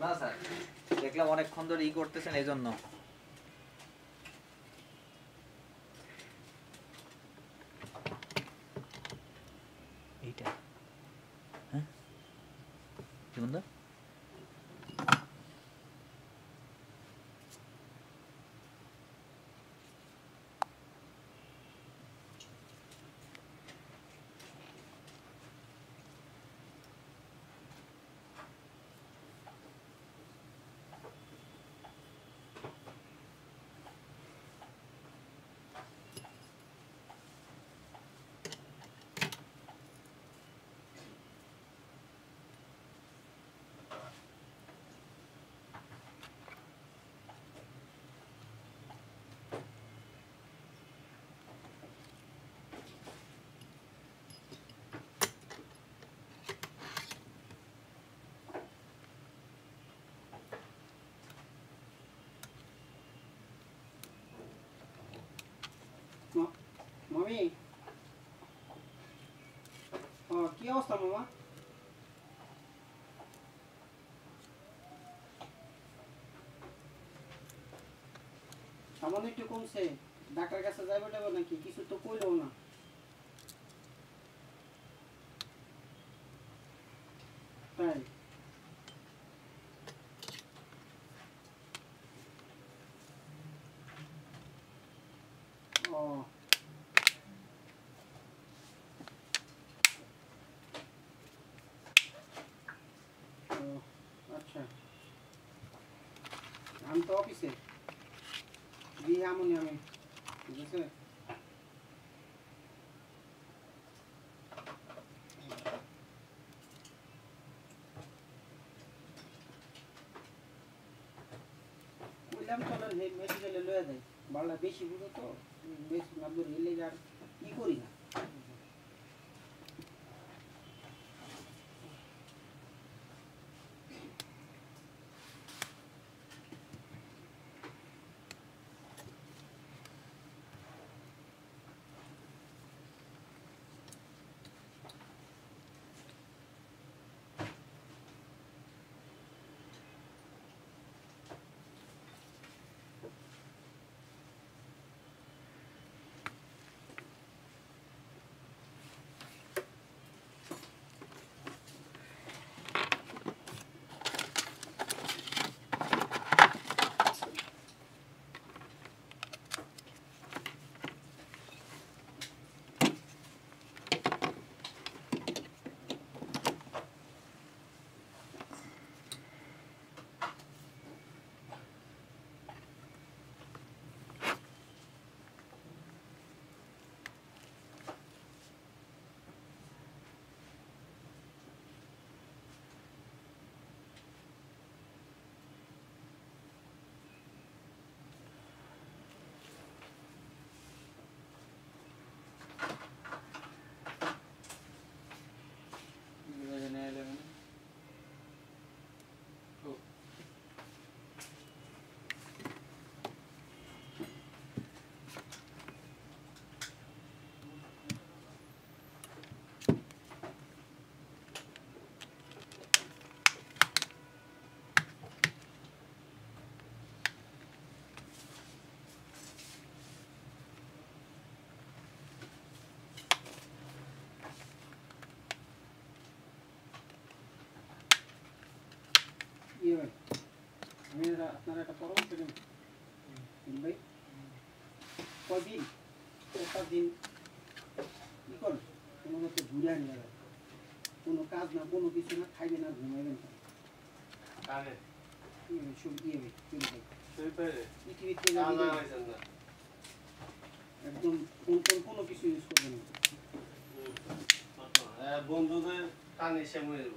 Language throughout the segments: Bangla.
না স্যার। দেখলাম অনেকক্ষণ ধরে ই করতেছেন এই জন্য এইটা। হ্যাঁ? কি বন্ধু? মামি কি অবস্থা মামা? সামান্য একটু কমছে ডাক্তার কাছে যাইবে টাইবে নাকি? কিছু তো কইলেও না। তাই। ও, তো অফিসে। দিয়ে আমনি আমি ঠিক আছে কইলাম লয়ে যাই। বাংলা বেশি বুঝো তো, বেশি না বুঝে এলে আর ই করি না? একটা দিন কি কর কোনো মতো ঘুরে আনি কোনো কাজ না কোনো কিছু না খাইবে না ঘুমাইবেন না। কানে? ইয়ে ইয়ে একদম কোন কিছু ইউজ করবেন না। বন্ধুদের কানে সে মরে যাব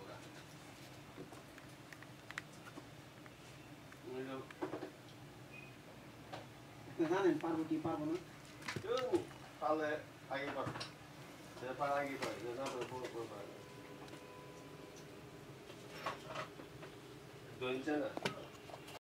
জানেন পারব কি পারব না? Thank you.